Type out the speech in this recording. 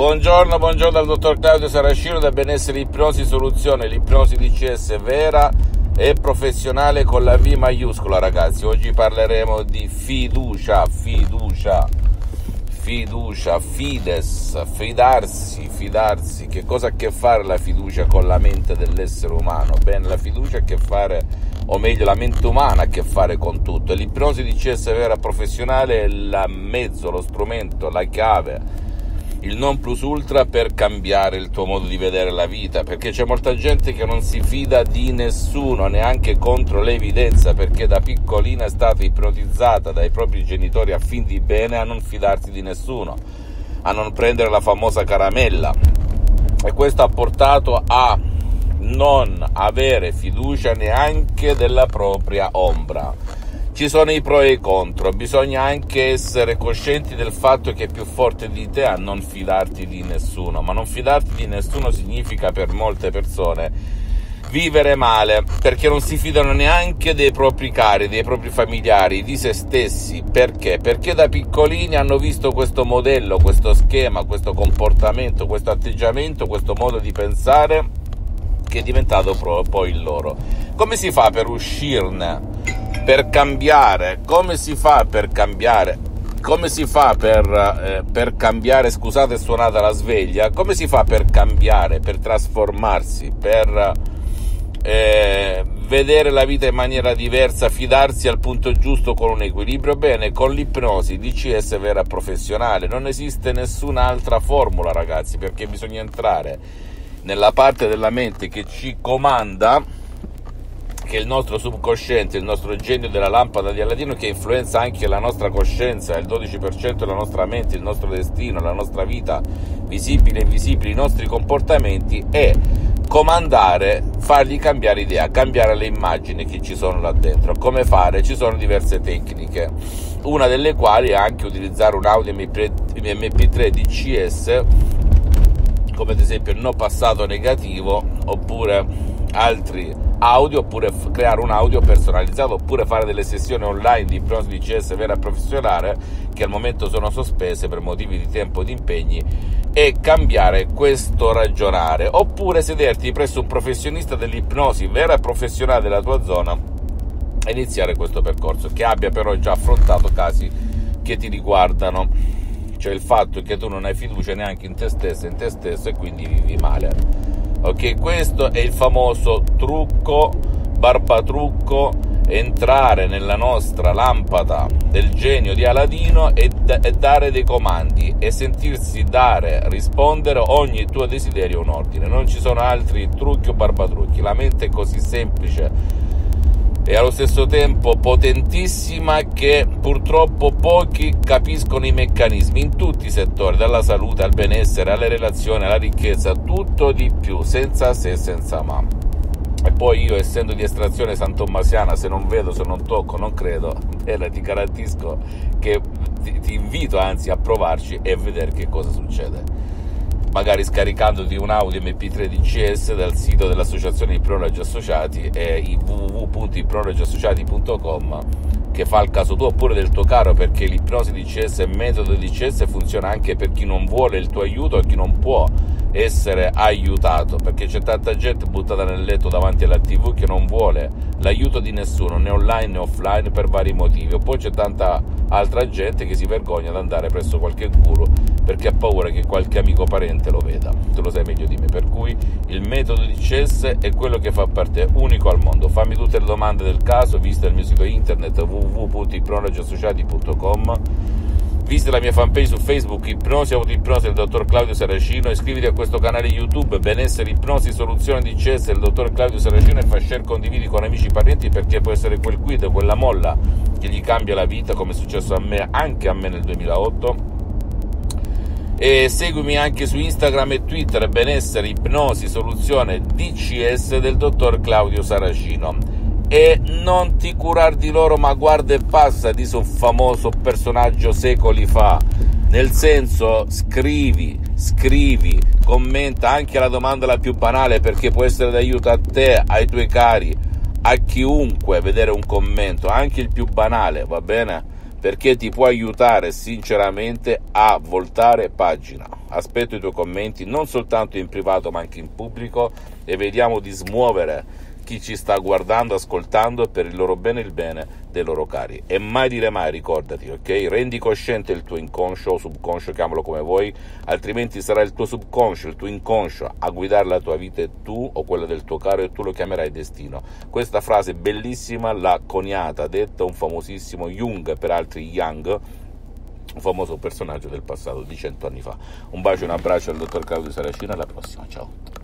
Buongiorno, buongiorno dal dottor Claudio Saracino da Benessere Ipnosi Soluzione, l'ipnosi DCS vera e professionale con la V maiuscola ragazzi. Oggi parleremo di fiducia, fiducia, fiducia, fides, fidarsi, fidarsi. Che cosa ha a che fare la fiducia con la mente dell'essere umano? Bene, la fiducia ha a che fare, o meglio, la mente umana ha a che fare con tutto. L'ipnosi DCS vera professionale è il mezzo, lo strumento, la chiave il non plus ultra per cambiare il tuo modo di vedere la vita, perché c'è molta gente che non si fida di nessuno, neanche contro l'evidenza, perché da piccolina è stata ipnotizzata dai propri genitori a fin di bene a non fidarsi di nessuno, a non prendere la famosa caramella. E questo ha portato a non avere fiducia neanche della propria ombra ci sono i pro e i contro, bisogna anche essere coscienti del fatto che è più forte di te a non fidarti di nessuno, ma non fidarti di nessuno significa per molte persone vivere male, perché non si fidano neanche dei propri cari, dei propri familiari, di se stessi. Perché? Perché da piccolini hanno visto questo modello, questo schema, questo comportamento, questo atteggiamento, questo modo di pensare che è diventato poi il loro. Come si fa per uscirne? Per cambiare, come si fa per cambiare? Come si fa per, eh, per cambiare, scusate è suonata la sveglia, come si fa per cambiare, per trasformarsi, per eh, vedere la vita in maniera diversa, fidarsi al punto giusto con un equilibrio? Bene, con l'ipnosi DCS vera professionale non esiste nessun'altra formula ragazzi perché bisogna entrare nella parte della mente che ci comanda che il nostro subconsciente, il nostro genio della lampada di Aladino che influenza anche la nostra coscienza, il 12% della nostra mente, il nostro destino, la nostra vita, visibile e invisibile, i nostri comportamenti e comandare, fargli cambiare idea, cambiare le immagini che ci sono là dentro. Come fare? Ci sono diverse tecniche, una delle quali è anche utilizzare un audio MP3 DCS come ad esempio il no passato negativo oppure altri audio oppure f- creare un audio personalizzato oppure fare delle sessioni online di ipnosi di CS vera e professionale che al momento sono sospese per motivi di tempo e di impegni e cambiare questo ragionare. Oppure sederti presso un professionista dell'ipnosi vera e professionale della tua zona e iniziare questo percorso che abbia però già affrontato casi che ti riguardano. Cioè il fatto che tu non hai fiducia neanche in te stesso in te stesso e quindi vivi male ok questo è il famoso trucco barbatrucco entrare nella nostra lampada del genio di Aladino e, d- e, dare dei comandi e sentirsi dare, rispondere ogni tuo desiderio un ordine. Non ci sono altri trucchi o barbatrucchi. La mente è così semplice e allo stesso tempo potentissima che purtroppo pochi capiscono i meccanismi in tutti i settori, dalla salute al benessere, alle relazioni, alla ricchezza, tutto di più, senza se, senza ma. E poi io, essendo di estrazione santommasiana, se non vedo, se non tocco, non credo, bene, ti garantisco che ti, ti invito anzi a provarci e a vedere che cosa succede magari scaricandoti un audio MP3 DCS dal sito dell'associazione di Prologi Associati e www.iprologiassociati.com che fa il caso tuo oppure del tuo caro perché l'ipnosi DCS e il metodo DCS funziona anche per chi non vuole il tuo aiuto e chi non può essere aiutato perché c'è tanta gente buttata nel letto davanti alla tv che non vuole l'aiuto di nessuno né online né offline per vari motivi. O poi c'è tanta altra gente che si vergogna ad andare presso qualche guru perché ha paura che qualche amico parente lo veda. Tu lo sai meglio di me. Per cui il metodo di CS è quello che fa per te unico al mondo. Fammi tutte le domande del caso visita il mio sito internet www.ipronologiassociati.com Visita la mia fanpage su Facebook Ipnosi Autoipnosi del dottor Claudio Saracino, iscriviti a questo canale YouTube Benessere Ipnosi Soluzione di CS del dottor Claudio Saracino e fa share condividi con amici e parenti perché può essere quel quid, quella molla che gli cambia la vita come è successo a me, anche a me nel 2008 e seguimi anche su Instagram e Twitter benessere ipnosi soluzione DCS del dottor Claudio Saracino e non ti curar di loro ma guarda e passa di un famoso personaggio secoli fa nel senso scrivi scrivi commenta anche la domanda la più banale perché può essere d'aiuto a te ai tuoi cari a chiunque vedere un commento anche il più banale va bene perché ti può aiutare sinceramente a voltare pagina. Aspetto i tuoi commenti non soltanto in privato ma anche in pubblico e vediamo di smuovere chi ci sta guardando, ascoltando per il loro bene e il bene dei loro cari. E mai dire mai, ricordati, ok? Rendi cosciente il tuo inconscio o subconscio, chiamalo come vuoi, altrimenti sarà il tuo subconscio, il tuo inconscio a guidare la tua vita e tu o quella del tuo caro e tu lo chiamerai destino. Questa frase bellissima l'ha coniata, detta un famosissimo Jung, per altri Young, un famoso personaggio del passato di cento anni fa. Un bacio e un abbraccio al dottor Claudio Saracino, alla prossima, ciao.